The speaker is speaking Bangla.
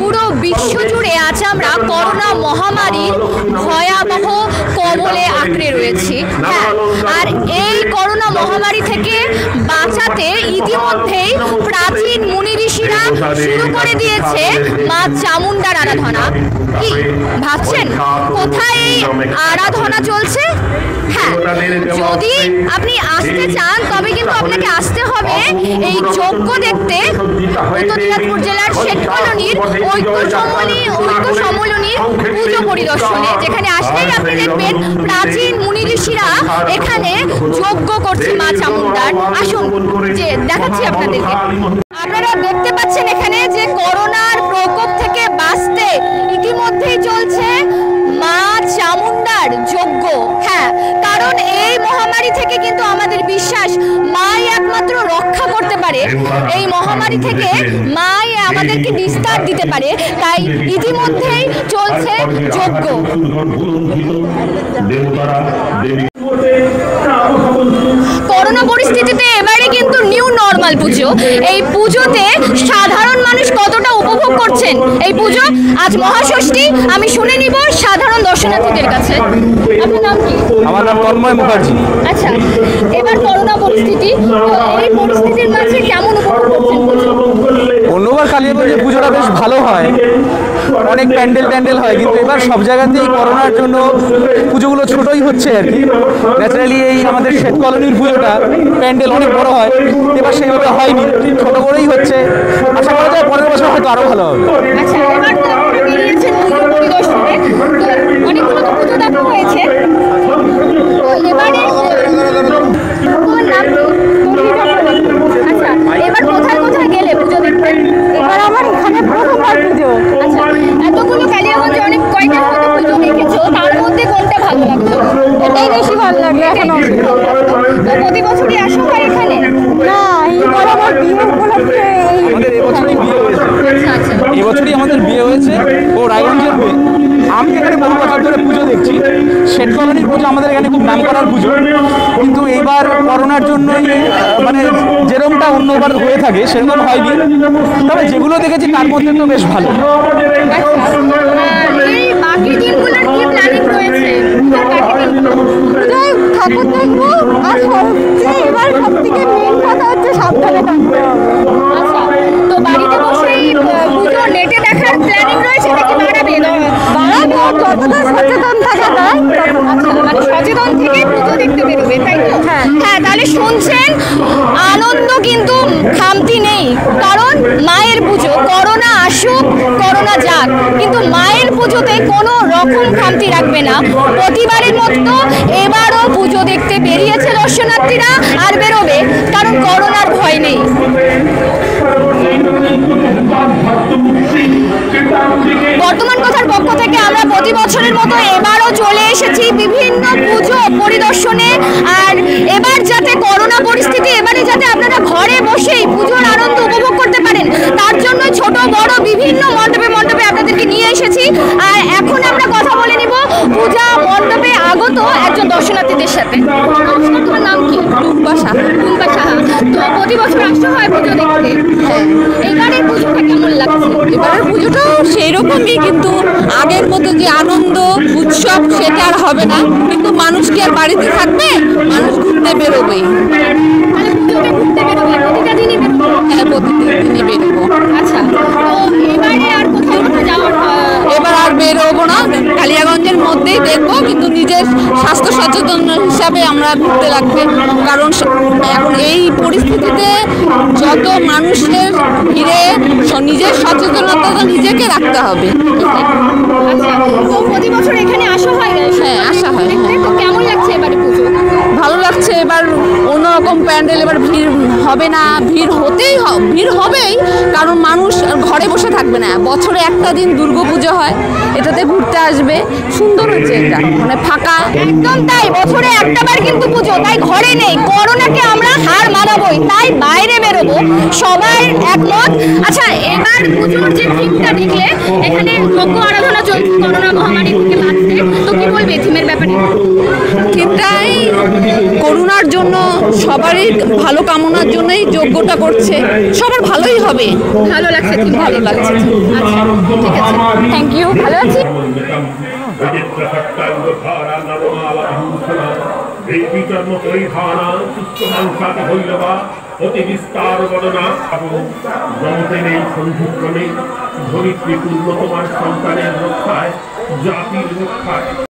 পুরো বিশ্ব জুড়ে আজ আমরা করোনা মহামারীর ভয়াবহ কবলে আঁকড়ে রয়েছি। হ্যাঁ আর এই করোনা মহামারী থেকে বাঁচাতে ইতিমধ্যেই প্রাচীন মুনি ঋষিরা শুরু করে দিয়েছে মা চামুন্ডার আরাধনা। কি ভাবছেন? কোথায় এই আরাধনা চলছে? যদি আপনি আসতে চান তবে কিন্তু আপনাকে আসতে হবে এই যজ্ঞ দেখতে। উত্তর দিনাজপুর জেলার শেখ কলোনির ঐক্য সম্মনী ঐক্য সম্মেলনীর পুজো পরিদর্শনে যেখানে আসলেই আপনি দেখবেন প্রাচীন মুনি ঋষিরা এখানে যজ্ঞ করছে মা চামুন্ডার আসুন যে দেখাচ্ছি আপনাদেরকে। আপনারা দেখতে পাচ্ছেন এখানে যে করোনার প্রকোপ থেকে বাঁচতে ইতিমধ্যেই চলছে বিশ্বাস মাই একমাত্র রক্ষা করতে পারে। এই মহামারী থেকে মাই আমাদেরকে নিস্তার দিতে পারে। তাই ইতিমধ্যেই চলছে যজ্ঞ। করোনা পরিস্থিতিতে এবারে কিন্তু নিউ নর্মাল পুজো। এই পুজোতে সাধারণ মানুষ কতটা উপভোগ করছেন? এই পুজো আজ মহাষষ্ঠী। আমি শুনে নিব সাধারণ দর্শনার্থীদের কাছে। আপনার নাম কি? আমার নাম তন্ময় মুখার্জি। আচ্ছা এবার করোনা পরিস্থিতি এই পরিস্থিতির মাঝে কেমন উপভোগ করছেন? অন্যবার কালিয়াগঞ্জে পুজোটা বেশ ভালো হয়। অনেক প্যান্ডেল ট্যান্ডেল হয় কিন্তু এবার সব জায়গাতেই করোনার জন্য পুজোগুলো ছোটই হচ্ছে আর কি। ন্যাচারালি এই আমাদের শ্বেত কলোনির পুজোটা প্যান্ডেল অনেক বড় হয়। এবার সেইভাবে হয়নি ছোট করেই হচ্ছে। আশা করা যায় পরের বছর হয়তো আরও ভালো হবে। বহু বছর ধরে পুজো দেখছি। শেঠ কলোনির পুজো আমাদের এখানে খুব নাম করার পুজো। কিন্তু এইবার করোনার জন্যই মানে যেরকমটা অন্যবার হয়ে থাকে, সেরকম হয়নি। তবে যেগুলো দেখেছি, তার মধ্যে তো বেশ ভালো। ঠাকুর আর যতটা সচেতন থাকা যায়। মানে সচেতন থেকে পুজো দেখতে বেরোবে তাই তো? হ্যাঁ তাহলে শুনছেন আনন্দ কিন্তু খামতি নেই। কারণ মায়ের পুজো করোনা আসুক করোনা যাক। কিন্তু মায়ের পুজোতে কোনো রকম খামতি রাখবে না। প্রতিবারের মতো এবারও পুজো দেখতে বেরিয়েছে দর্শনার্থীরা আর বর্তমান কথার পক্ষ থেকে আমরা প্রতি বছরের মতো এবারও চলে এসেছি বিভিন্ন পুজো পরিদর্শনে। আর এবার যাতে করোনা পরিস্থিতি এবারে যাতে আপনারা ঘরে বসেই পুজোর আনন্দ উপভোগ করতে পারেন তার জন্য ছোট বড় বিভিন্ন মণ্ডপে মণ্ডপে আপনাদেরকে নিয়ে এসেছি। আর এখন আমরা কথা বলে নিব পূজা মণ্ডপে আগত একজন দর্শনার্থীদের সাথে। তোমার নাম কি? টুম্পা সাহা। টুম্পা সাহা। তো প্রতি বছর আসতে হয় পুজো দেখতে? হ্যাঁ। এইবারে লাগছে এবারের পুজোটাও সেই রকমই কিন্তু আগের মতো যে আনন্দ, উৎসব সেটা আর হবে না। কিন্তু মানুষ কি আর বাড়িতে থাকবে? মানুষ ঘুরতে বেরোবে। হ্যাঁ বেরোবো। আচ্ছা এবার আর বেরোবো না। কালিয়াগঞ্জের মধ্যেই দেখব, কিন্তু নিজের স্বাস্থ্য সচেতন হিসাবে আমরা ঘুরতে লাগবে। কারণ এখন এই পরিস্থিতিতে যত মানুষের ভিড়ে নিজের সচেতনতা নিজেকে রাখতে হবে। আচ্ছা প্রতি বছর এখানে আসা হয়? হ্যাঁ, আসা হয়, কেমন লাগছে এবারে পুজো? ভালো লাগছে এবার অন্যরকম প্যান্ডেল এবার ভিড় হবে না। ভিড় হতেই ভিড় হবেই কারণ মানুষ ঘরে বসে থাকবে না। বছরে একটা দিন দুর্গাপুজো হয় এটাতে ঘুরতে আসবে। সুন্দর হচ্ছে এটা মানে ফাঁকা। একদম তাই বছরে একটাবার কিন্তু পুজো তাই ঘরে নেই। করোনাকে আমরা হার মানাবই তাই বাইরে বেরোবো। সবাই একমত। আচ্ছা এবার পুজোর যে থিমটা দেখলে এখানে যজ্ঞ আরাধনা চলছে করোনা মহামারী থেকে বাঁচতে। তো কি বলবে থিমের ব্যাপারে? থিমটাই করুণার জন্য সবারই ভালো কামনার জন্যই যজ্ঞটা করছে। সবার ভালোই হবে। ভালো লাগছে থিম। ভালো লাগছে। আচ্ছা ঠিক আছে। থ্যাংক ইউ ভালো আছি। অতি বিস্তার বদনা এবং জগতের এই সন্ধিক্রমে ধরিত্রী পূর্ণ তোমার সন্তানের রক্ষায় জাতির রক্ষায়